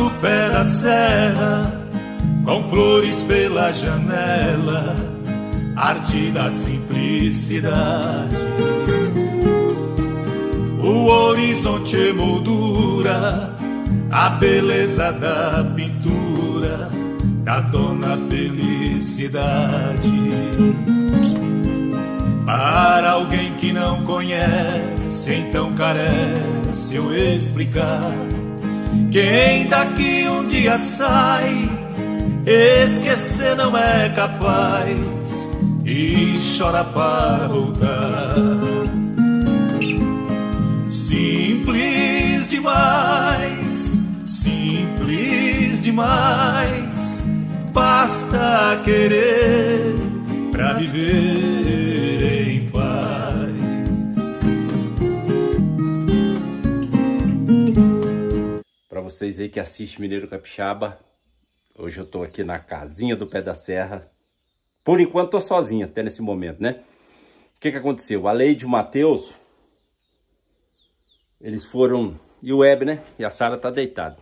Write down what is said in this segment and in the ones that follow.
no pé da serra, com flores pela janela, arte da simplicidade. O horizonte emoldura a beleza da pintura da dona felicidade. Para alguém que não conhece, então carece eu explicar. Quem daqui um dia sai, esquecer não é capaz e chora para voltar. Simples demais, simples demais, basta querer pra viver vocês aí que assistem Mineiro Capixaba, hoje eu tô aqui na casinha do Pé da Serra. Por enquanto tô sozinho até nesse momento, né? O que que aconteceu? A Leide e o Matheus, eles foram, e o Web, né? E a Sara tá deitada.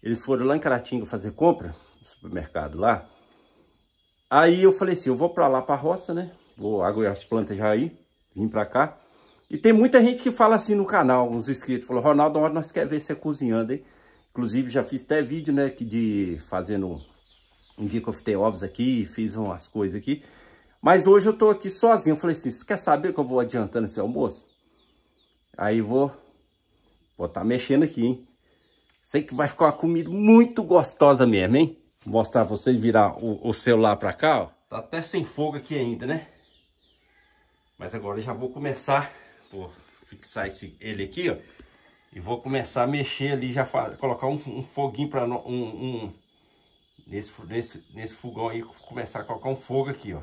Eles foram lá em Caratinga fazer compra, no supermercado lá. Aí eu falei assim, eu vou pra lá pra roça, né? Vou aguar as plantas já aí, vim pra cá. E tem muita gente que fala assim no canal, uns inscritos, falou, Ronaldo, nós quer ver você cozinhando, hein? Inclusive já fiz até vídeo, né, de fazendo um que eu fritei ovos aqui, fiz umas coisas aqui. Mas hoje eu tô aqui sozinho, eu falei assim, você quer saber que eu vou adiantando esse almoço? Aí vou, vou tá mexendo aqui, hein? Sei que vai ficar uma comida muito gostosa mesmo, hein? Vou mostrar pra vocês virar o, o celular pra cá, ó. Tá até sem fogo aqui ainda, né? Mas agora eu já vou começar, vou fixar esse, ele aqui, ó. E vou começar a mexer ali, já faz, colocar um, um foguinho para um, um, nesse, nesse, nesse fogão aí, começar a colocar um fogo aqui, ó.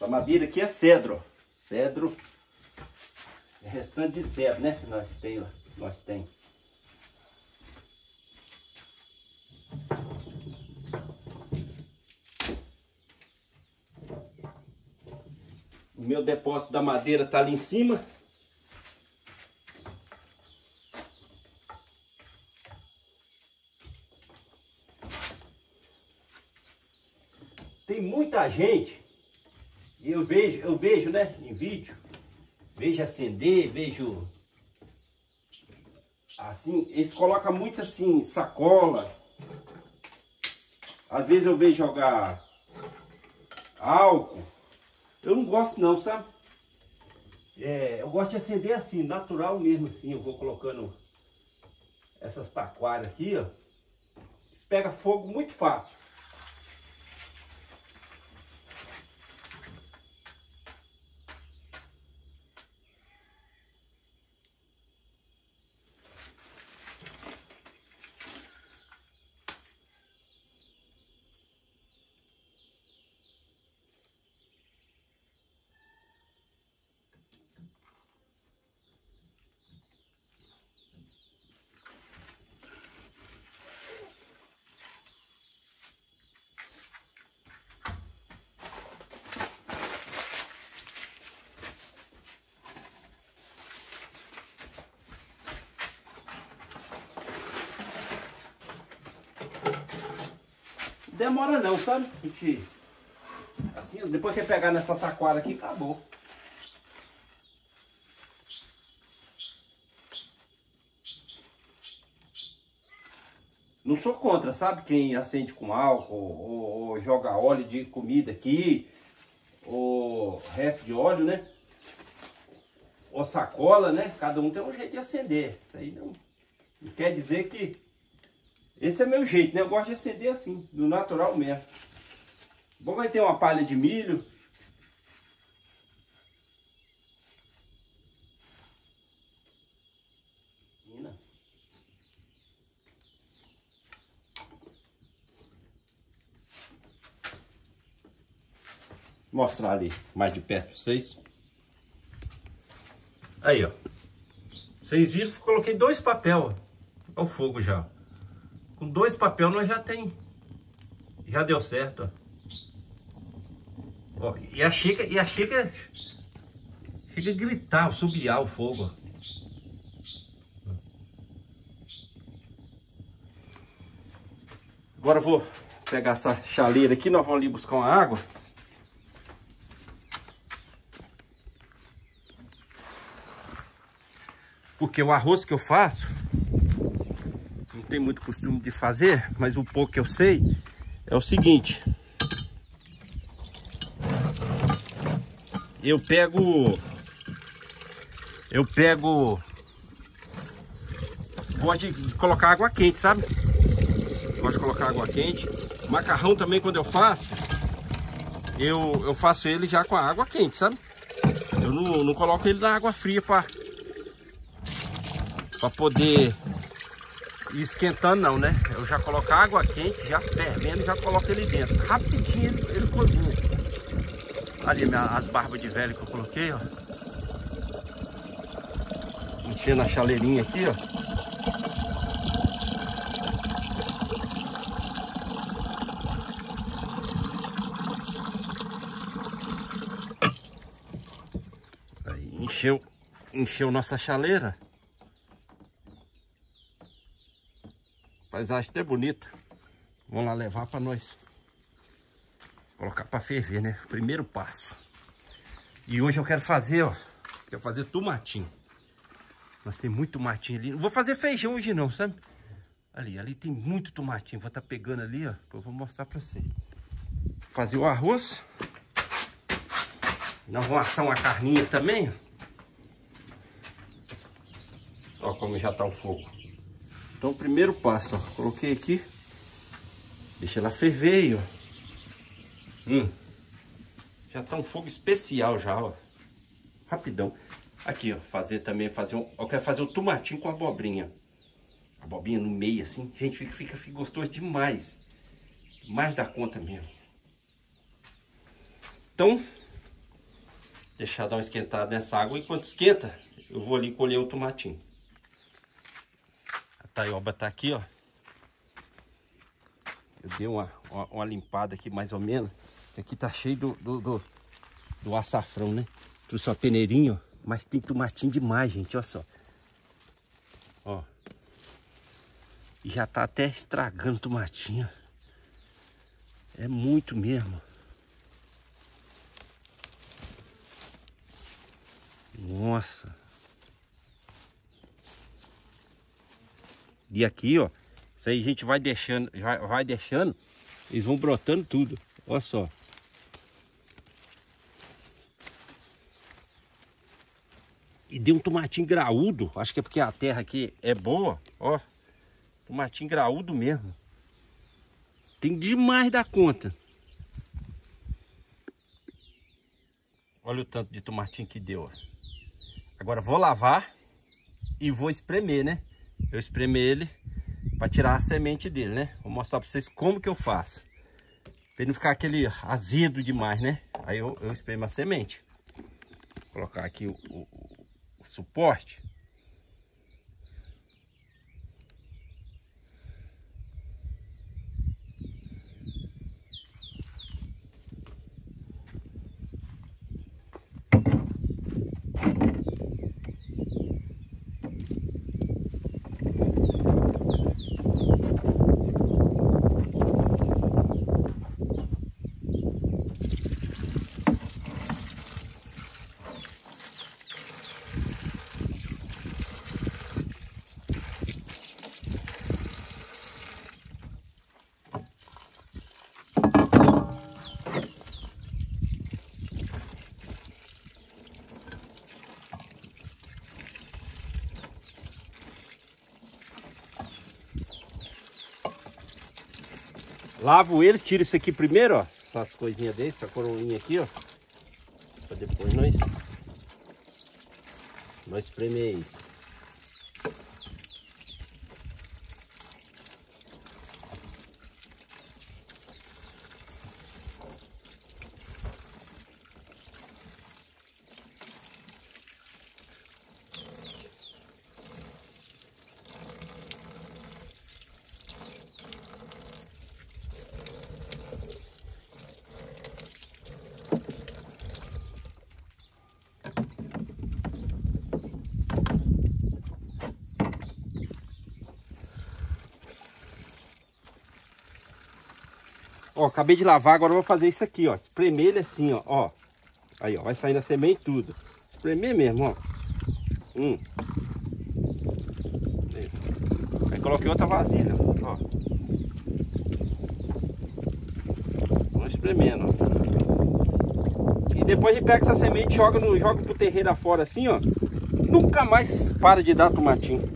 A madeira aqui é cedro, ó. Cedro, é restante de cedro, né? Que nós tem, ó. Nós tem. O meu depósito da madeira tá ali em cima. Tem muita gente, eu vejo, eu vejo, né, em vídeo, vejo acender, vejo assim, eles colocam muito assim, sacola. Às vezes eu vejo jogar álcool. Eu não gosto não, sabe? É, eu gosto de acender assim, natural mesmo assim. Eu vou colocando essas taquaras aqui, ó. Isso pega fogo muito fácil. Demora não, sabe? A gente, assim, depois que pegar nessa taquara aqui, acabou. Não sou contra, sabe? Quem acende com álcool, ou, ou joga óleo de comida aqui, ou resto de óleo, né? Ou sacola, né? Cada um tem um jeito de acender. Isso aí não, não quer dizer que esse é meu jeito, né? Eu gosto de acender assim, no natural mesmo. Bom, vai ter uma palha de milho. Vou mostrar ali mais de perto para vocês. Aí, ó. Vocês viram? Coloquei dois papel ao fogo já. Com dois papel nós já tem. Já deu certo, ó. Ó, e a chega, e a chega, chega a gritar, subiar o fogo, ó. Agora eu vou pegar essa chaleira aqui, nós vamos ali buscar uma água. Porque o arroz que eu faço, tem muito costume de fazer, mas o pouco que eu sei é o seguinte. Eu pego... Eu pego... Gosto de colocar água quente, sabe? Gosto de colocar água quente. Macarrão também, quando eu faço, eu, eu faço ele já com a água quente, sabe? Eu não, não coloco ele na água fria para para poder esquentando não, né? Eu já coloco água quente, já fervendo, já coloco ele dentro. Rapidinho ele, ele cozinha. Ali as barbas de velho que eu coloquei, ó. Enchendo a chaleirinha aqui, ó. encheu, encheu nossa chaleira. Paisagem até bonita. Vamos lá levar para nós. Colocar para ferver, né? Primeiro passo. E hoje eu quero fazer, ó. Quero fazer tomatinho. Nós tem muito tomatinho ali. Não vou fazer feijão hoje não, sabe? Ali, ali tem muito tomatinho. Vou estar tá pegando ali, ó. Eu vou mostrar para vocês. Fazer o arroz. Nós vamos assar uma carninha também, ó. Ó como já tá o fogo. Então, primeiro passo, ó, coloquei aqui, deixa ela ferver, ó. Hum, já tá um fogo especial já, ó. Rapidão. Aqui, ó, fazer também, fazer um, eu quero fazer um tomatinho com abobrinha. Abobrinha no meio, assim. Gente, fica, fica, fica gostoso demais. Mais da conta mesmo. Então, deixar dar uma esquentada nessa água. Enquanto esquenta, eu vou ali colher o tomatinho taioba tá aqui, ó. Eu dei uma, uma, uma, limpada aqui mais ou menos. Que aqui tá cheio do, do, do, do açafrão, né? Trouxe uma peneirinha, ó. Mas tem tomatinho demais, gente, olha só. Ó. E já tá até estragando tomatinho. É muito mesmo. Nossa. E aqui, ó, isso aí a gente vai deixando, vai, vai deixando, eles vão brotando tudo. Olha só. E deu um tomatinho graúdo. Acho que é porque a terra aqui é boa. Ó. Tomatinho graúdo mesmo. Tem demais da conta. Olha o tanto de tomatinho que deu. Agora vou lavar e vou espremer, né? Eu espremo ele para tirar a semente dele, né? Vou mostrar para vocês como que eu faço. Para não ficar aquele azedo demais, né? Aí eu, eu espremo a semente. Vou colocar aqui o, o, o suporte. Lavo ele, tiro isso aqui primeiro, ó. Essas coisinhas dele, essa coroinha aqui, ó. Pra depois nós... Nós espremer isso. Acabei de lavar, agora eu vou fazer isso aqui, ó. Espremer ele assim, ó. ó. Aí, ó, vai saindo a semente tudo. Espremer mesmo, ó. Hum. Aí coloquei outra vasilha, ó. Vamos espremendo, ó. E depois a gente pega essa semente joga, no, joga pro terreiro afora assim, ó. Nunca mais para de dar tomatinho.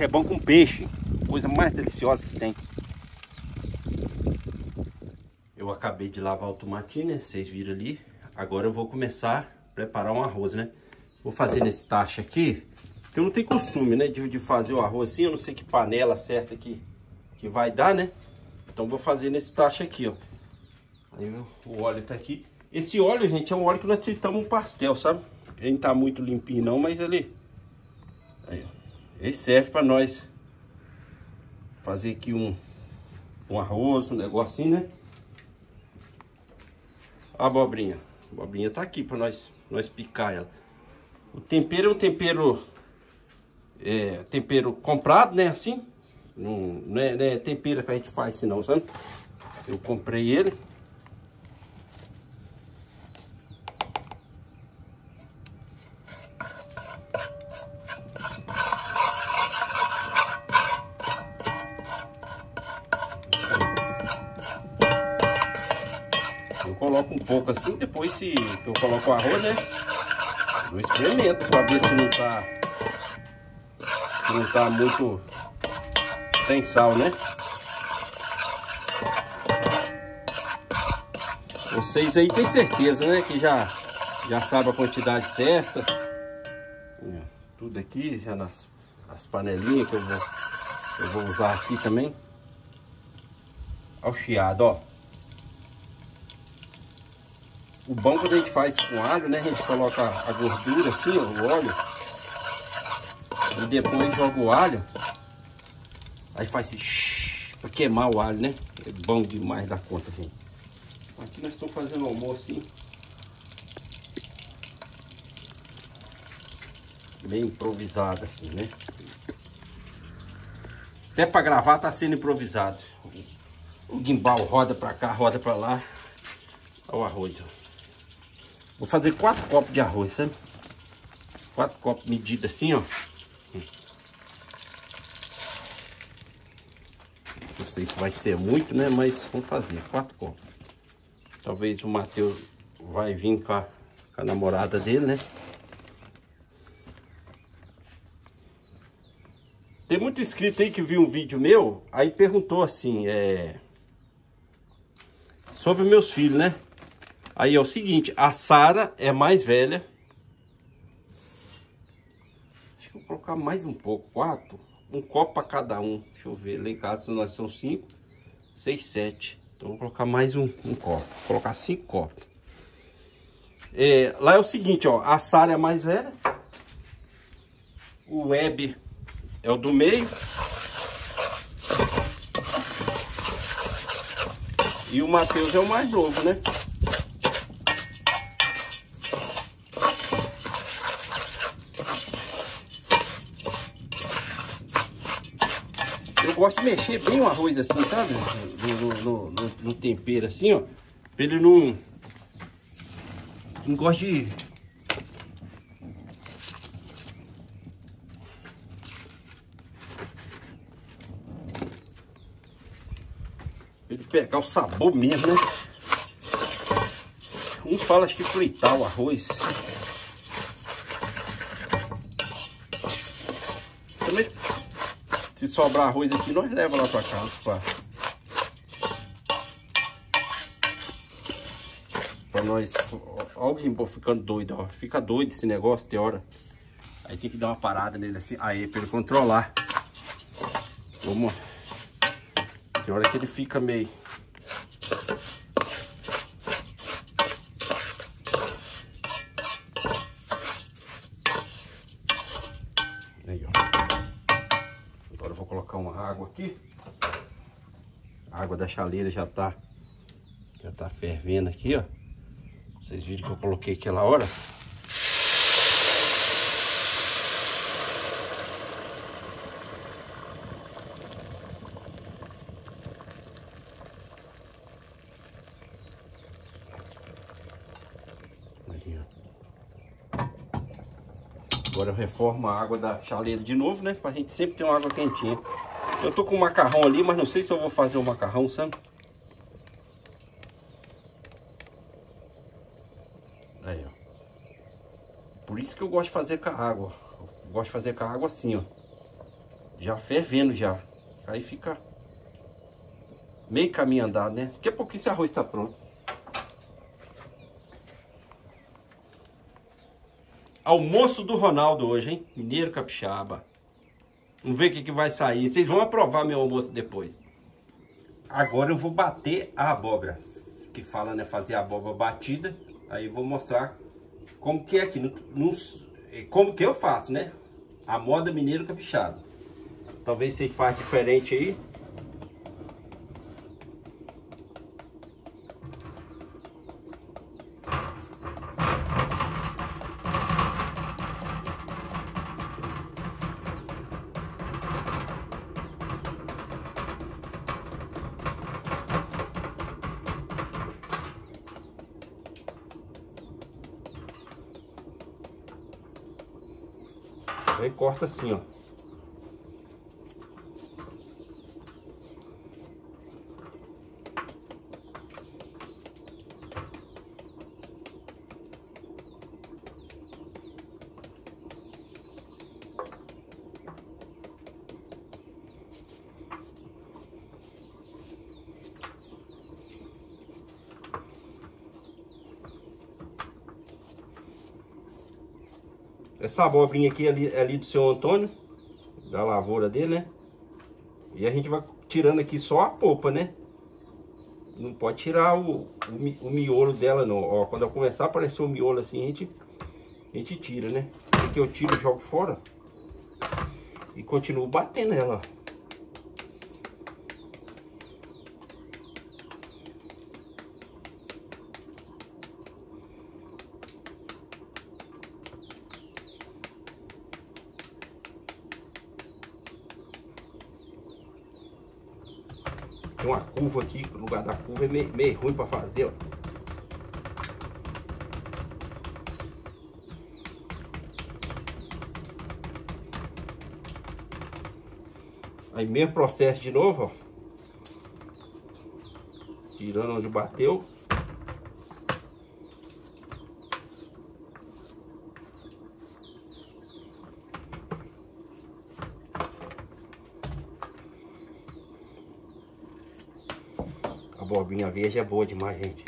Isso é bom com peixe. Coisa mais deliciosa que tem. Eu acabei de lavar o tomatinho, né? Vocês viram ali. Agora eu vou começar a preparar um arroz, né? Vou fazer nesse tacho aqui. Eu não tenho costume, né? De, de fazer o arroz assim. Eu não sei que panela certa que, que vai dar, né? Então vou fazer nesse tacho aqui, ó. Aí o óleo tá aqui. Esse óleo, gente, é um óleo que nós fritamos um pastel, sabe? Ele não tá muito limpinho não, mas ele... Ele serve para nós fazer aqui um, um arroz, um negocinho, né? A abobrinha. A abobrinha tá aqui para nós, nós picar ela. O tempero é um tempero, é, tempero comprado, né? Assim. Não, não, é, não é tempero que a gente faz assim não, sabe? Eu comprei ele. coloco um pouco assim, depois se eu coloco o arroz, né? Eu experimento para ver se não tá se não tá muito sem sal, né? Vocês aí tem certeza, né? Que já, já sabe a quantidade certa. Tudo aqui, já nas as panelinhas que eu vou, eu vou usar aqui também. Olha o chiado, ó. O bom quando a gente faz com alho, né? A gente coloca a gordura assim, ó, o óleo. E depois joga o alho. Aí faz assim, pra queimar o alho, né? É bom demais da conta, gente. Aqui nós estamos fazendo almoço assim. Bem improvisado assim, né? Até para gravar tá sendo improvisado. O gimbal roda para cá, roda para lá. Olha o arroz, ó. Vou fazer quatro copos de arroz, sabe? Quatro copos medida assim, ó. Não sei se vai ser muito, né? Mas vamos fazer quatro copos. Talvez o Matheus vai vir com a, com a namorada dele, né? Tem muito inscrito aí que viu um vídeo meu, aí perguntou assim, é... Sobre meus filhos, né? Aí é o seguinte, a Sara é mais velha. Acho que vou colocar mais um pouco, quatro. Um copo para cada um. Deixa eu ver, lá em casa nós somos cinco, seis, sete. Então vou colocar mais um, um copo. Vou colocar cinco copos. É, lá é o seguinte, ó, a Sara é mais velha. O Web é o do meio. E o Matheus é o mais novo, né? gosto de mexer bem o arroz assim, sabe? No, no, no, no tempero assim, ó. Pra ele não... Não gosta de... Ele pegar o sabor mesmo, né? Uns falam que fritar o arroz. Também se sobrar arroz aqui, nós leva lá pra casa, pra, pra nós... Olha o ficando doido, ó. Fica doido esse negócio, tem hora. Aí tem que dar uma parada nele assim. Aí, pra ele controlar. Vamos... Tem hora que ele fica meio... aqui. A água da chaleira já tá, já tá fervendo aqui, ó. Vocês viram que eu coloquei aquela hora? Agora eu reformo a água da chaleira de novo, né? Pra gente sempre ter uma água quentinha. Eu tô com um macarrão ali, mas não sei se eu vou fazer o um macarrão, sabe? Aí, ó. Por isso que eu gosto de fazer com a água. Eu gosto de fazer com a água assim, ó. Já fervendo já. Aí fica meio caminho andado, né? Daqui a pouquinho esse arroz tá pronto. Almoço do Ronaldo hoje, hein? Mineiro Capixaba. Vamos ver o que, que vai sair. Vocês vão aprovar meu almoço depois. Agora eu vou bater a abóbora. Que fala, né? Fazer a abóbora batida. Aí eu vou mostrar como que é aqui. No, no, como que eu faço, né? A moda mineiro capixaba. Talvez vocês façam diferente aí. Assim, ó. Essa abobrinha aqui ali, ali do seu Antônio, da lavoura dele, né? E a gente vai tirando aqui só a polpa, né? Não pode tirar o, o, o miolo dela não. Ó, quando eu começar a aparecer o miolo assim, a gente, a gente tira, né? Aqui eu tiro e jogo fora. E continuo batendo ela, ó. Tem uma curva aqui, no lugar da curva é meio, meio ruim para fazer, ó. Aí mesmo processo de novo, ó. Tirando onde bateu. Verde é boa demais, gente.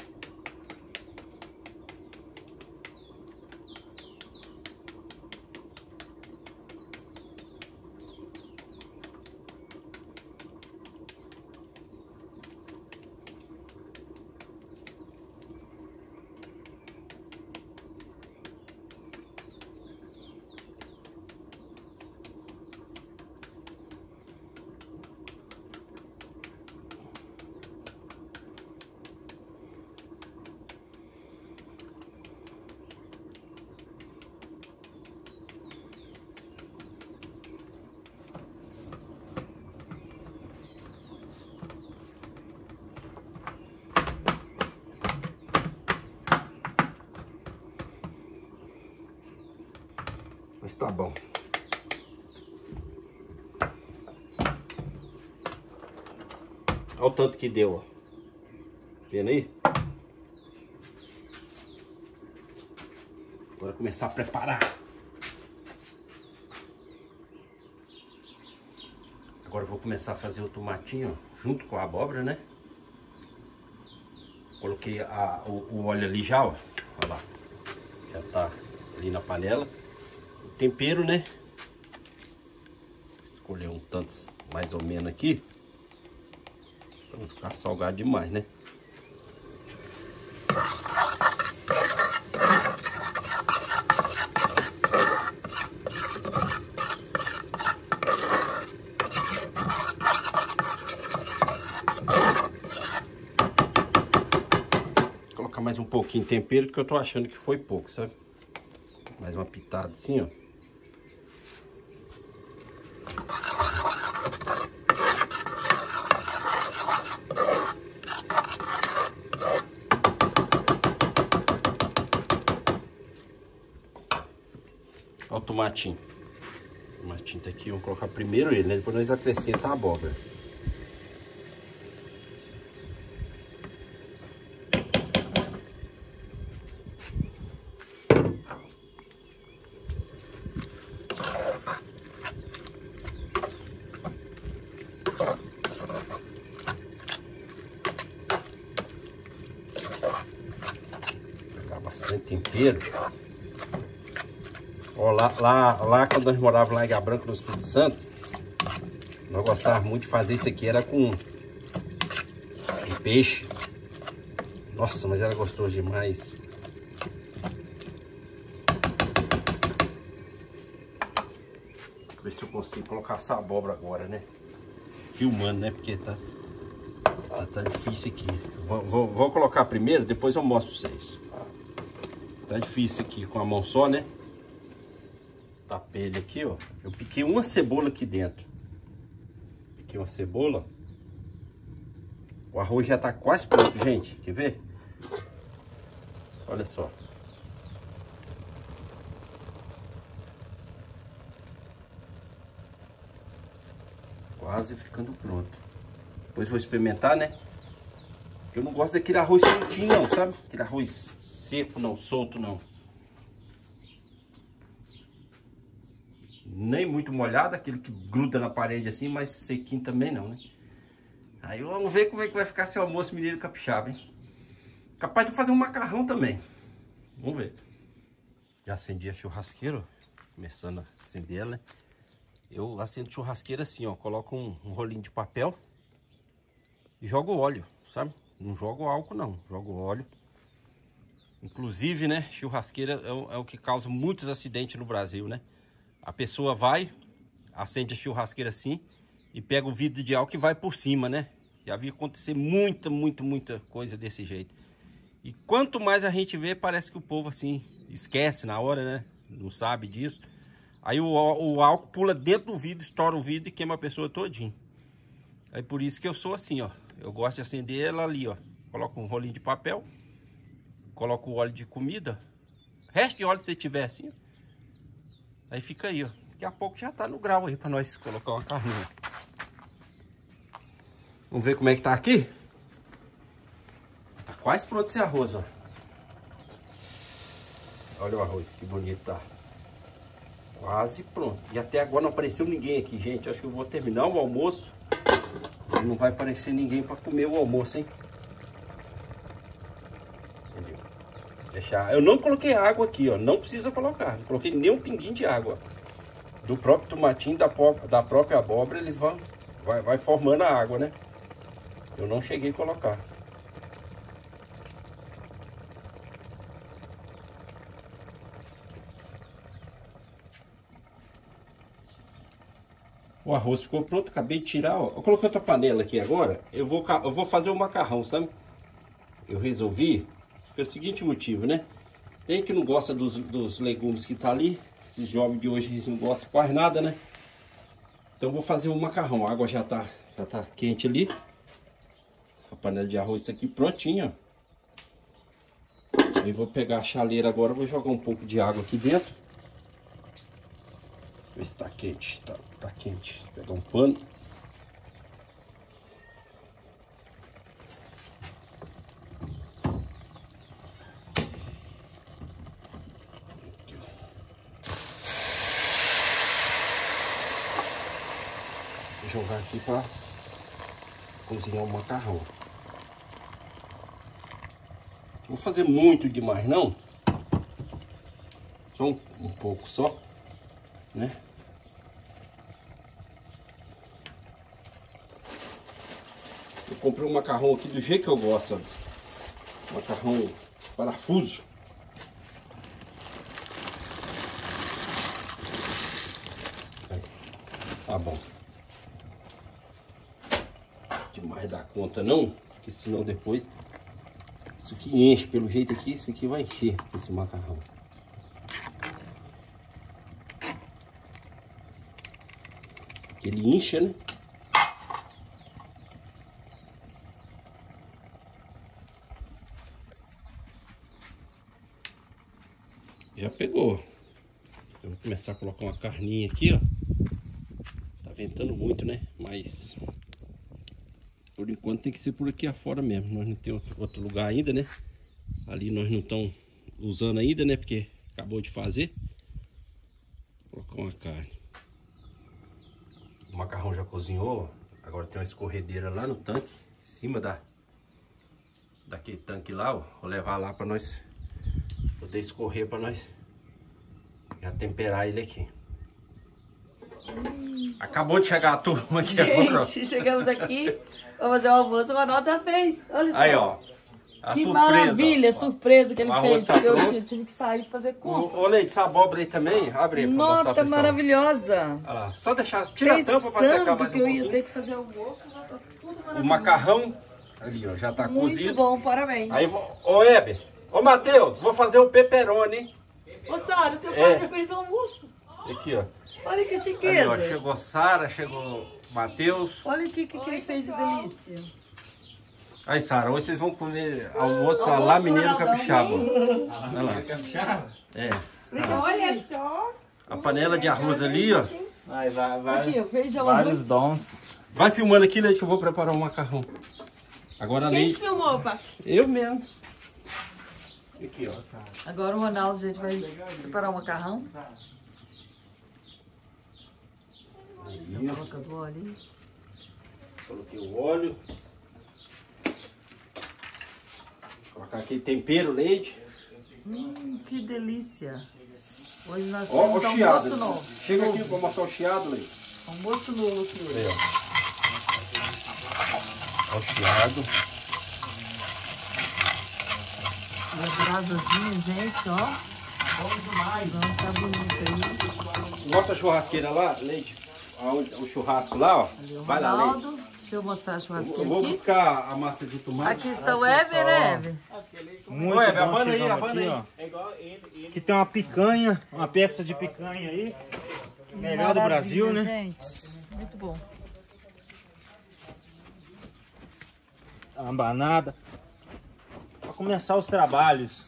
Mas tá bom. Olha o tanto que deu, ó. Vendo aí? Agora começar a preparar. Agora vou começar a fazer o tomatinho junto com a abóbora, né? Coloquei a, o, o óleo ali já, ó. Olha lá. Já tá ali na panela tempero, né? Escolher um tanto mais ou menos aqui. Pra não ficar salgado demais, né? Vou colocar mais um pouquinho de tempero, porque eu tô achando que foi pouco, sabe? Mais uma pitada assim, ó. Tomatinho. O tomatinho tá aqui, vamos colocar primeiro ele, né? Depois nós acrescentamos a abóbora. bastante tempero. Ó, lá, lá, lá quando nós morávamos lá em Gabranco, no Espírito Santo, nós gostávamos muito de fazer isso aqui, era com, peixe. Nossa, mas era gostoso demais. Ver se eu consigo colocar essa abóbora agora, né? Filmando, né? Porque tá, tá, tá difícil aqui. Vou, vou, vou colocar primeiro, depois eu mostro pra vocês. Tá difícil aqui com a mão só, né? Ele aqui, ó. Eu piquei uma cebola aqui dentro. Piquei uma cebola. O arroz já tá quase pronto, gente. Quer ver? Olha só. Quase ficando pronto. Depois vou experimentar, né? Eu não gosto daquele arroz soltinho, não, sabe? Aquele arroz seco, não, solto, não. Nem muito molhado, aquele que gruda na parede assim, mas sequinho também não, né? Aí vamos ver como é que vai ficar esse almoço mineiro capixaba, hein? Capaz de fazer um macarrão também. Vamos ver. Já acendi a churrasqueira, começando a acender ela, né? Eu acendo churrasqueira assim, ó. Coloco um, um rolinho de papel e jogo óleo, sabe? Não jogo álcool não, jogo óleo. Inclusive, né, churrasqueira é o, é o, que causa muitos acidentes no Brasil, né? A pessoa vai, acende a churrasqueira assim e pega o vidro de álcool e vai por cima, né? Já vi acontecer muita, muita, muita coisa desse jeito. E quanto mais a gente vê, parece que o povo assim esquece na hora, né? Não sabe disso. Aí o, o álcool pula dentro do vidro, estoura o vidro e queima a pessoa todinho. Aí por isso que eu sou assim, ó. Eu gosto de acender ela ali, ó. Coloco um rolinho de papel. Coloco o óleo de comida. Resto de óleo se tiver assim. Aí fica aí, ó. Daqui a pouco já tá no grau aí pra nós colocar uma carninha. Vamos ver como é que tá aqui? Tá quase pronto esse arroz, ó. Olha o arroz, que bonito tá. Quase pronto. E até agora não apareceu ninguém aqui, gente. Acho que eu vou terminar o almoço não vai aparecer ninguém para comer o almoço, hein? Deixar. Eu não coloquei água aqui, ó. Não precisa colocar. Não coloquei nem um pinguinho de água. Do próprio tomatinho, da, da própria abóbora, eles vão... Vai, vai formando a água, né? Eu não cheguei a colocar. O arroz ficou pronto, acabei de tirar, ó. Eu coloquei outra panela aqui agora. Eu vou, eu vou fazer o macarrão, sabe? Eu resolvi pelo seguinte motivo, né? Tem que não gosta dos, dos legumes que tá ali. Esses jovens de hoje não gostam quase nada, né? Então vou fazer o macarrão. A água já tá, já tá quente ali. A panela de arroz tá aqui prontinha. Aí vou pegar a chaleira agora, vou jogar um pouco de água aqui dentro. Ver se tá quente. Tá, tá quente. Vou pegar um pano. Jogar aqui para cozinhar o macarrão. Não vou fazer muito demais não. Só um, um pouco só né? Eu comprei um macarrão aqui do jeito que eu gosto, ó. macarrão parafuso. Aí. Tá bom. Demais não, porque senão depois isso aqui enche, pelo jeito aqui, isso aqui vai encher esse macarrão. Ele incha, né? Já pegou. Então, começar a colocar uma carninha aqui, ó. Tá ventando muito, né? Mas enquanto tem que ser por aqui afora mesmo. Nós não temos outro lugar ainda, né? Ali nós não estamos usando ainda, né? Porque acabou de fazer. Vou colocar uma carne. O macarrão já cozinhou. Agora tem uma escorredeira lá no tanque, em cima da daquele tanque lá, ó. Vou levar lá para nós poder escorrer para nós já temperar ele aqui. Acabou de chegar a turma aqui Gente, agora. chegamos aqui. Vamos fazer o almoço, o Ronaldo já fez. Olha só. Aí, ó. A que surpresa, maravilha, surpresa que ele fez. Tá eu tive que sair pra fazer compra. Ô, Leite, essa abóbora aí também? Abre aí pra mostrar Nota pessoal. maravilhosa. Olha lá. Só deixar, tira a tampa pra secar Pensando mais um que eu ia ter que fazer almoço, já tá tudo O maravilhoso. macarrão, ali ó, já tá Muito cozido. bom, parabéns. Aí, ô Heber, ô Matheus, vou fazer o pepperoni, hein? Ô, Sara, você É. fez o almoço. Aqui, ó. Olha que Ali, chiqueza. ó, chegou Sara, chegou Matheus. Olha o que, que, que ele fez de delícia. Aí, Sara, hoje vocês vão comer almoço Almoço lá mineiro capixaba. Olha lá. É. Olha só. A panela de arroz ali, ó. Vai, vai, vai. Aqui, eu feijão, Vários arroz. dons. Vai filmando aqui, Leite, eu vou preparar o macarrão. Agora Quem ali. te filmou, pai? Eu mesmo. Aqui, ó. Agora o Ronaldo, gente, vai preparar o macarrão. Aí, ó. Coloca do óleo. Coloquei o óleo. Colocar aqui tempero, leite. Hum, que delícia. Hoje nós Ó, ó temos o almoço chiado. novo. Chega aqui pra mostrar o chiado, leite. Almoço novo aqui hoje. Aí, ó. Ó o chiado. As brasazinhas, gente, ó. Bom demais. Vamos tá bonito aí. Mostra a churrasqueira lá, leite. O churrasco lá, ó. Ali Vai lá, leite. Deixa eu mostrar a Eu churrasqueira vou aqui. buscar a massa de tomate. Aqui está o Ever, né, Ever? Muito Ué, bom abana aí, abana aqui, aí. ó. Aqui tem uma picanha, uma peça de picanha aí. Melhor do Brasil, né? gente. Muito bom. Uma banada. Pra começar os trabalhos.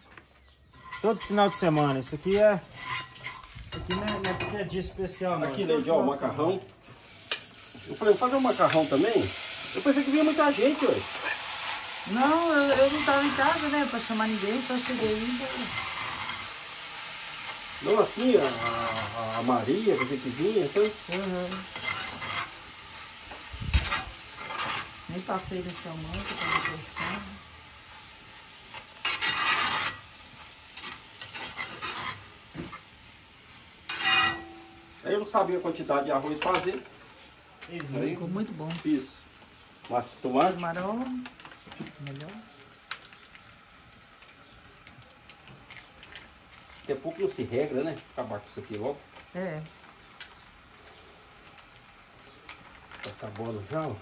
Todo final de semana. Isso aqui é. Isso aqui não é, não é dia especial, não. Aqui, leite, ó, o macarrão. Eu falei, fazer um macarrão também? Eu pensei que vinha muita gente hoje. Não, eu, eu não estava em casa, né, pra chamar ninguém, só cheguei e Não assim, a, a, Maria, pensei que vinha, então. Nem passei nesse almoço, que eu Aí eu não sabia a quantidade de arroz fazer. Aí Ficou muito bom. fiz massa de tomate. Camarão, melhor. Daqui a pouco não se regra, né? Acabar com isso aqui logo. É. Tá a bola já, ó.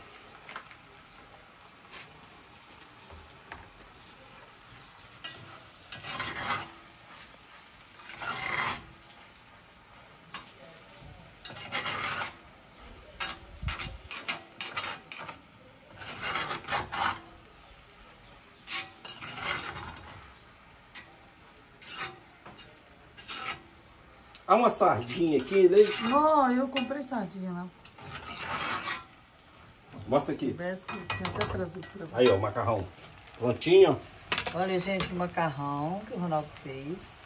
Uma sardinha aqui. Não, eu comprei sardinha lá. Mostra aqui. Aí, ó, o macarrão. Prontinho. Olha, gente, o macarrão que o Ronaldo fez.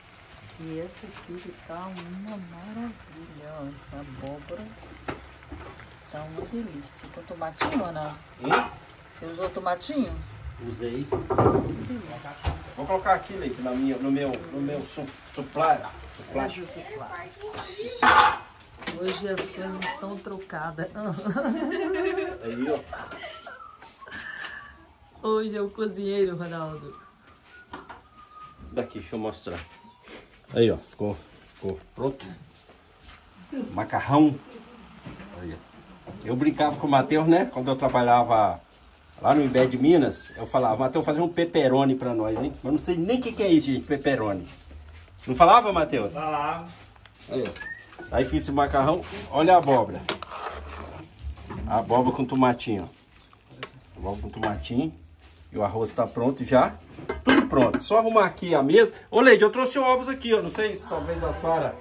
E esse aqui que tá uma maravilha. Ó, essa abóbora. Tá uma delícia. Com tomatinho, Ronaldo? Hum? Você usou tomatinho? Usei. Vou colocar aqui, Leite, na minha, no meu, no meu su, supply. Esse suplás. Hoje as coisas estão trocadas. Aí, ó. Hoje é o cozinheiro, Ronaldo. Daqui, deixa eu mostrar. Aí, ó, ficou, ficou pronto. Macarrão. Olha. Eu brincava com o Matheus, né? Quando eu trabalhava lá no Imbé de Minas, eu falava, Matheus, fazer um pepperoni pra nós, hein? Mas não sei nem o que, que é isso, gente, pepperoni. Não falava, Matheus? Falava. Aí. Aí fiz esse macarrão. Olha a abóbora. A abóbora com tomatinho. Abóbora com tomatinho. E o arroz tá pronto já. Tudo pronto. Só arrumar aqui a mesa. Ô, Leide, eu trouxe ovos aqui, ó. Não sei se talvez a Sara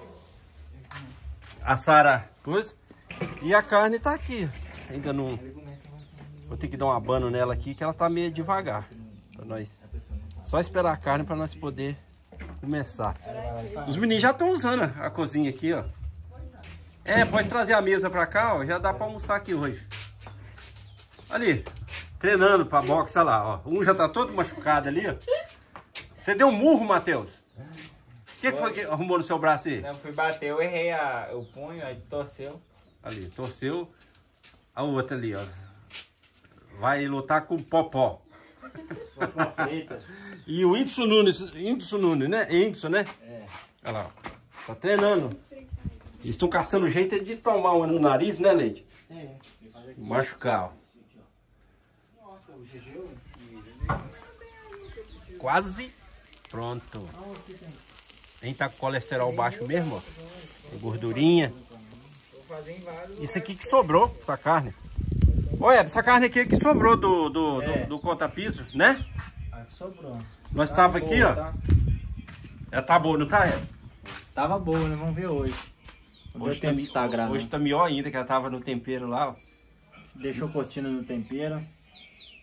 A Sara coisa. E a carne tá aqui. Ainda não... Vou ter que dar um abano nela aqui, que ela tá meio devagar. Pra nós... Só esperar a carne para nós poder começar. Os meninos já estão usando a cozinha aqui, ó. É, pode trazer a mesa para cá, ó. Já dá para almoçar aqui hoje. Ali, treinando para boxe, olha lá, ó. Um já tá todo machucado ali, ó. Você deu um murro, Matheus? O que, que foi que arrumou no seu braço aí? Não, fui bater, eu errei a, o punho, aí torceu. Ali, torceu. A outra ali, ó. Vai lutar com o Popó. e o Whindersson Nunes, Whindersson Nunes, né? Whindersson, né? É. Olha lá, ó. Tá treinando. Eles estão caçando jeito de tomar uma no nariz, né, Leite? É. Machucar, ó. Quase pronto. Quem tá com colesterol baixo mesmo, ó. Tem gordurinha. Vou fazer em vários. Isso aqui que sobrou, essa carne. Olha, essa carne aqui é que sobrou do, do, É. do, do conta-piso, né? Aqui sobrou. Nós tava aqui, boa, ó. tá? Ela tá boa, não tá? É? Tava boa, né? Vamos ver hoje. Não Hoje tempo tá, Instagram, hoje né? tá melhor ainda, que ela tava no tempero lá, ó. Deixou cortina no tempero.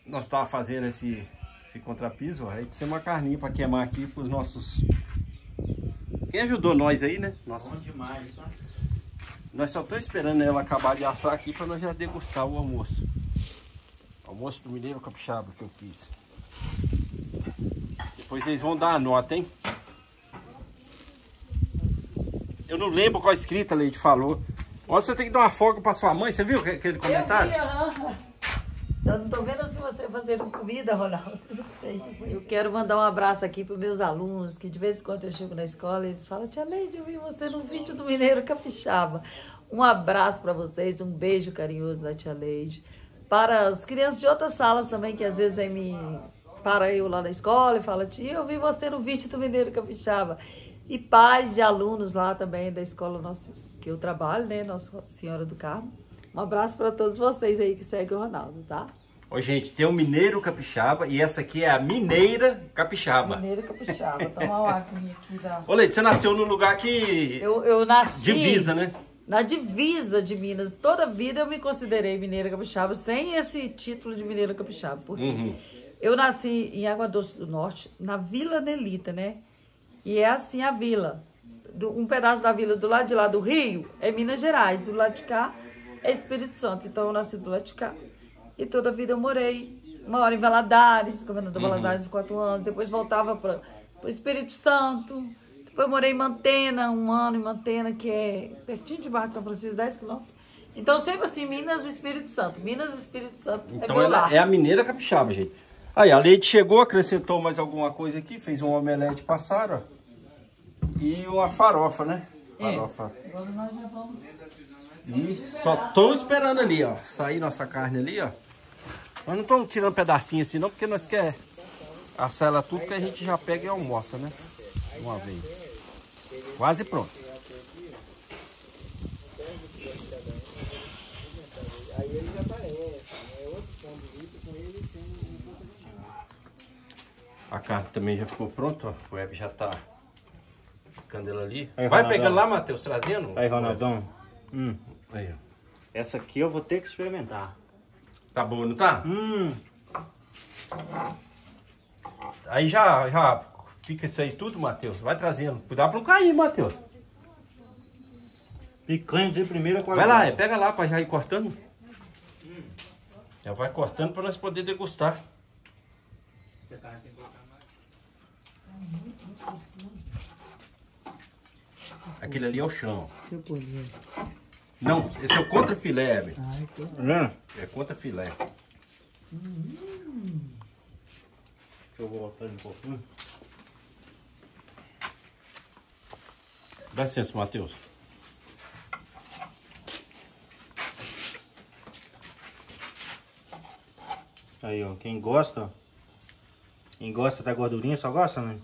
Nós tava fazendo esse, esse contrapiso, ó. Aí precisa uma carninha pra queimar aqui pros nossos... Quem ajudou nós aí, né? Nossa, demais, tá? nós só estamos esperando ela acabar de assar aqui pra nós já degustar o almoço. Almoço do Mineiro Capixaba que eu fiz. Depois eles vão dar a nota, hein? Eu não lembro qual escrita a Leite falou. Ó, você tem que dar uma folga pra sua mãe, você viu aquele comentário? Eu não tô vendo se você fazendo comida, Ronaldo. Não sei. Eu quero mandar um abraço aqui para meus alunos, que de vez em quando eu chego na escola e eles falam, Tia Leide, eu vi você no vídeo do Mineiro Capixaba. Um abraço para vocês, um beijo carinhoso da Tia Leide. Para as crianças de outras salas também, que às vezes vem me para eu lá na escola e fala, tia, eu vi você no vídeo do Mineiro Capixaba. E pais de alunos lá também da escola nossa, que eu trabalho, né? Nossa Senhora do Carmo. Um abraço para todos vocês aí que seguem o Ronaldo, tá? Ô, gente, tem o Mineiro Capixaba e essa aqui é a Mineira Capixaba. Mineiro Capixaba. Tomar uma aguinha aqui da... Ô, Leite, você nasceu num lugar que... Eu, eu nasci... Divisa, né? Na divisa de Minas. Toda vida eu me considerei mineira capixaba, sem esse título de mineira capixaba. Porque Uhum. Eu nasci em Água Doce do Norte, na Vila Nelita, né? E é assim a vila. Do- um pedaço da vila do lado de lá do Rio é Minas Gerais, do lado de cá é Espírito Santo. Então eu nasci do lado de cá. E toda a vida eu morei. Uma hora em Valadares, governador Valadares, quatro anos. Depois voltava para o Espírito Santo. Depois morei em Mantena, um ano em Mantena, que é pertinho de Barra de São Francisco, 10 quilômetros. Então sempre assim, Minas e Espírito Santo. Minas e Espírito Santo é Então meu ela lar. é a Mineira Capixaba, gente. Aí, a Leite chegou, acrescentou mais alguma coisa aqui, fez um omelete passar, ó. E uma farofa, né? É. Farofa. Agora nós já vamos... E só estão esperando ali, ó. Sair nossa carne ali, ó. Nós não estamos tirando pedacinho assim, não, porque nós quer assar ela tudo que a gente já pega e almoça, né? Uma vez. Quase pronto. A carne também já ficou pronta, ó. O web já tá ficando ela ali. Aí, Vai Ronaldão. pegando lá, Matheus, trazendo. Aí, Ronaldão. Hum, Aí, ó. essa aqui eu vou ter que experimentar. Tá bom, não tá? Hum, Aí já, já fica isso aí tudo, Matheus. Vai trazendo. Cuidado pra não cair, Matheus. picanha de primeira Vai qualidade. lá, é, pega lá pra já ir cortando. Já vai cortando pra nós poder degustar. Aquele ali é o chão. Não, esse é o contra filé, velho. Né? É contra filé. Deixa eu voltar um pouquinho. Dá licença, Matheus. Aí, ó, quem gosta, quem gosta da gordurinha, só gosta, né?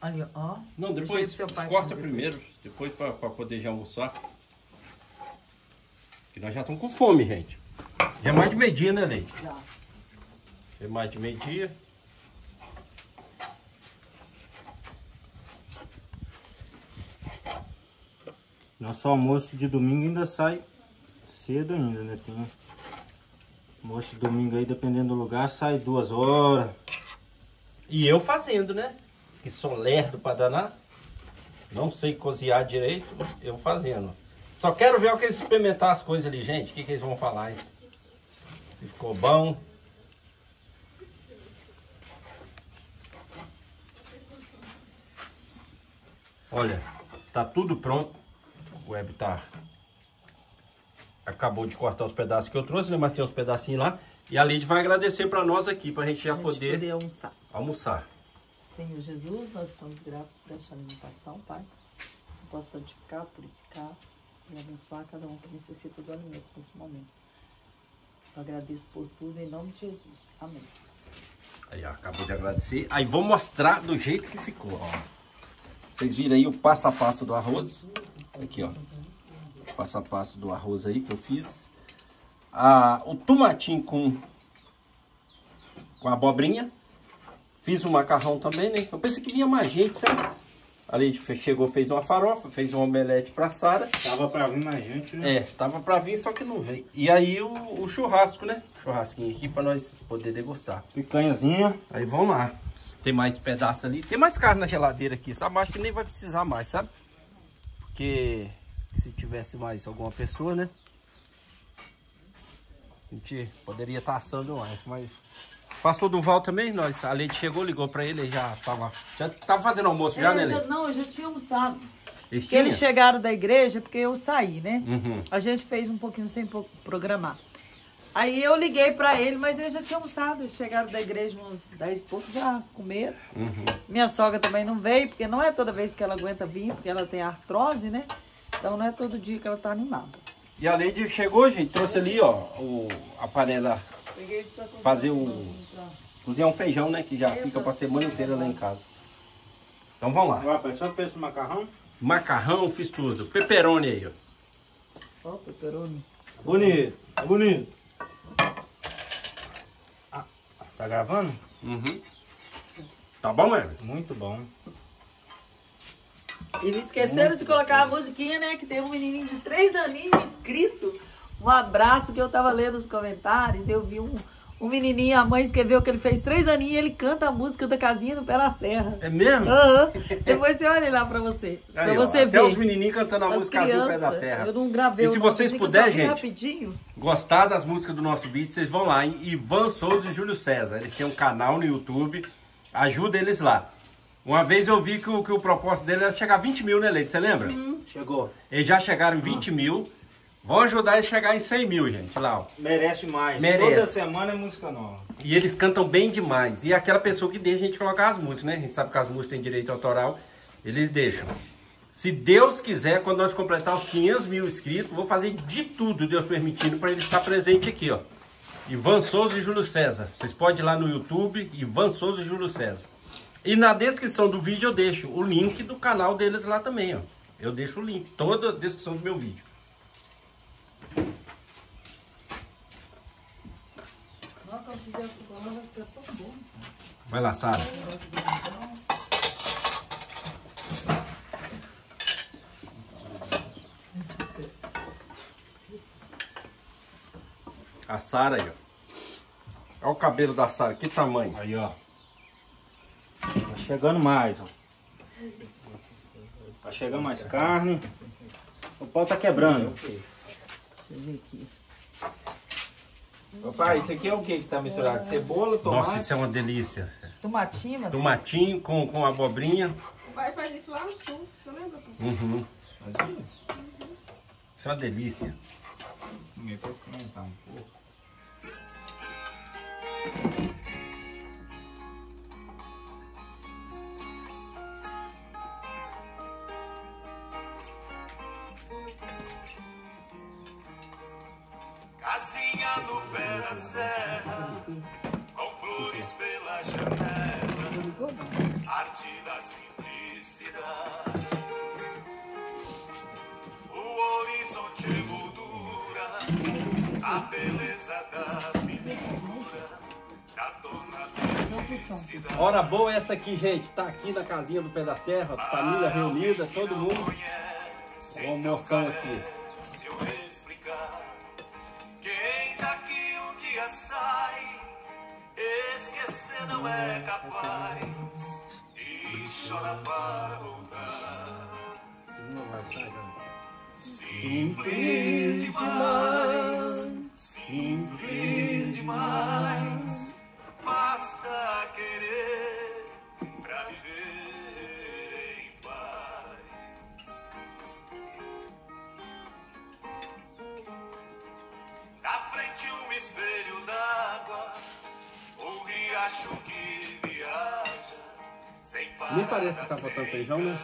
Olha, ó. Não, depois esse seu pai corta primeiro, depois pra, pra poder já almoçar. Que nós já estamos com fome, gente. Já é mais de meio-dia, né, Leite? Já. É mais de meio-dia. Nosso almoço de domingo ainda sai cedo ainda, né? Tem almoço de domingo aí, dependendo do lugar, sai duas horas. E eu fazendo, né? Que sou lerdo pra danar. Não sei cozinhar direito, eu fazendo. Só quero ver o que eles experimentar as coisas ali, gente. O que, que eles vão falar? isso? Se ficou bom. Olha, tá tudo pronto. O web tá. Acabou de cortar os pedaços que eu trouxe, né? Mas tem uns pedacinhos lá. E a Lid vai agradecer pra nós aqui, pra gente já poder poder almoçar. almoçar. Senhor Jesus, nós estamos gratos por esta alimentação, Pai. Que possa santificar, purificar e abençoar cada um que necessita do alimento nesse momento. Eu agradeço por tudo em nome de Jesus. Amém. Aí, ó, acabou de agradecer. Aí vou mostrar do jeito que ficou, ó. Vocês viram aí o passo a passo do arroz. Aqui, ó. O passo a passo do arroz aí que eu fiz. Ah, o tomatinho com, com abobrinha. Fiz o macarrão também, né? Eu pensei que vinha mais gente, sabe? Ali chegou, fez uma farofa, fez um omelete pra Sara. Tava pra vir mais gente, né? É, tava pra vir, só que não veio. E aí o, o churrasco, né? Churrasquinho aqui pra nós poder degustar. Picanhazinha. Aí vamos lá. Tem mais pedaço ali. Tem mais carne na geladeira aqui, sabe? Acho que nem vai precisar mais, sabe? Porque se tivesse mais alguma pessoa, né? A gente poderia estar assando mais, mas... Pastor Duval também, nós, a Leite chegou, ligou pra ele, ele já tava... Já tava fazendo almoço já, né, Leite? não, eu já tinha almoçado. Eles Porque eles chegaram da igreja, porque eu saí, né? Uhum. A gente fez um pouquinho sem programar. Aí eu liguei pra ele, mas ele já tinha almoçado. Eles chegaram da igreja uns 10 e pouco, já comeram. Uhum. Minha sogra também não veio, porque não é toda vez que ela aguenta vir, porque ela tem artrose, né? Então não é todo dia que ela tá animada. E a Leide chegou, gente, trouxe ali, ó, o, a panela, Fazer o- um cozinhar um feijão, né, que já fica pra semana inteira lá em casa. Então vamos lá. Rapaz, só fez o macarrão? Macarrão, fiz tudo. Peperoni aí, ó. Ó, pepperoni. Bonito, tá bonito. Ah, tá gravando? Uhum. Tá bom, Evelyn? Muito bom. E me esqueceram de colocar a musiquinha, né? Que tem um menininho de três aninhos inscrito. Um abraço que eu tava lendo os comentários. Eu vi um, um menininho, a mãe escreveu que ele fez três aninhos e ele canta a música da casinha do Pé na Serra. É mesmo? Aham. Depois você olha lá pra você. Aí, pra ó, você até ver. os menininhos cantando a As música Azul Pé da Serra. Eu não gravei E se vocês que eu puder, só vi gente, rapidinho. gostar das músicas do nosso vídeo, vocês vão lá em Ivan Souza e Júlio César. Eles têm um canal no YouTube. Ajuda eles lá. Uma vez eu vi que o, que o propósito deles era chegar a 20 mil, né, Leite? Você lembra? Chegou. Eles já chegaram em 20 mil. Vão ajudar eles a chegar em 100 mil, gente. Lá, ó. Merece mais. Merece. Toda semana é música nova. E eles cantam bem demais. E é aquela pessoa que deixa a gente colocar as músicas, né? A gente sabe que as músicas têm direito autoral. Eles deixam. Se Deus quiser, quando nós completar os 500 mil inscritos, vou fazer de tudo, Deus permitindo, para ele estar presente aqui, ó. Ivan Souza e Júlio César. Vocês podem ir lá no YouTube, Ivan Souza e Júlio César. E na descrição do vídeo eu deixo o link do canal deles lá também, ó. Eu deixo o link, toda a descrição do meu vídeo. Não, quando fizer o fogão, vai lá, Sara. A Sara aí, ó. Olha o cabelo da Sara, que tamanho. Aí, ó. Tá chegando mais, ó. Tá chegando mais carne. O pau tá quebrando. Deixa eu ver aqui. Papai, isso aqui é o que que tá misturado? Cebola, tomate? Nossa, isso é uma delícia. Tomatinho, Tomatinho com, com abobrinha. O pai faz isso lá no sul, você lembra? Uhum. Isso é uma delícia. Ninguém pode experimentar um pouco. Aqui, gente. Tá aqui na casinha do Pé da Serra, família reunida, todo mundo. Uma emoção aqui. Riacho que viaja. Sem parar Nem parece que tá botando feijão, né?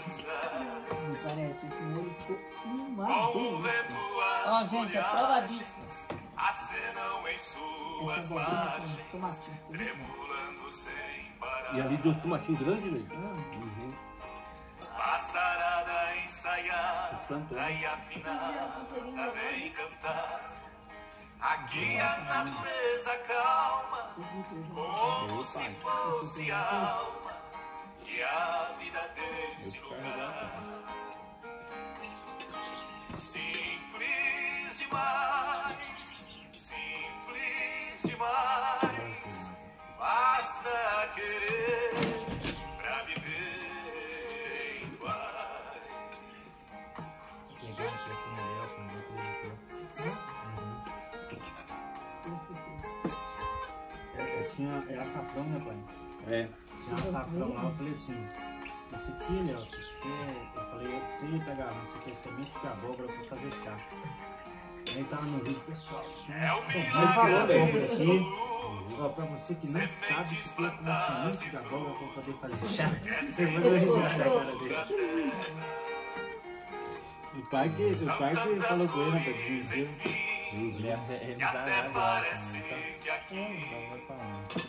Não parece, esse molho ficou uma Ó, as gente, é provadíssimo. acenam em suas com margens, tremulando sem E parar. ali tem uns tomatinhos grandes, né? Passarada ensaiar, daí afinar, também cantar. Aqui a natureza calma, como se fosse alma e a vida desse lugar. Simples demais, simples demais. Basta é açafrão, né, pai? É. Tinha açafrão lá, eu falei assim, esse aqui, Nelson, isso aqui é... Eu falei, você ia pegar, isso aqui é semente de abóbora pra fazer chá. Aí tava no vídeo, pessoal. É o Ele falou aqui. absoluto. Ó, pra você que não sabe, aqui é uma semente de abóbora pra poder fazer chá. É Você vai rir da cara dele. O pai que, o pai que falou com ele, ele E dá até nada. parece que aqui Então vai falando.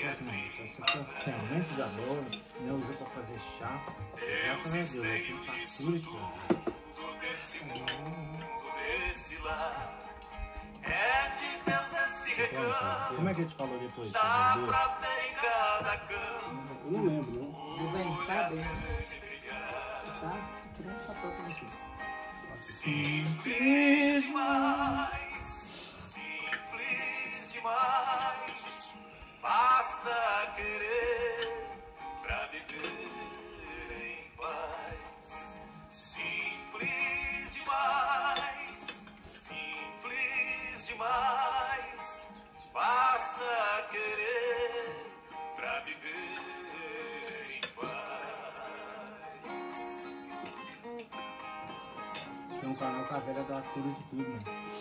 É semente de abóbora, né, usa pra fazer chá. Graças a Deus, aqui tá disso tudo aqui, ó. tudo, desse mundo, desse lar. É de Deus esse recanto, Como é que ele te falou depois? dá pra ver em cada canto. Eu não lembro, não. Tudo bem, tá bem. Tá? Tirando essa foto aqui. Simples demais, simples demais. Basta querer pra viver em paz. Simples demais, simples demais. Basta querer pra viver em paz. Tem um canal Caveira da cura de tudo, né?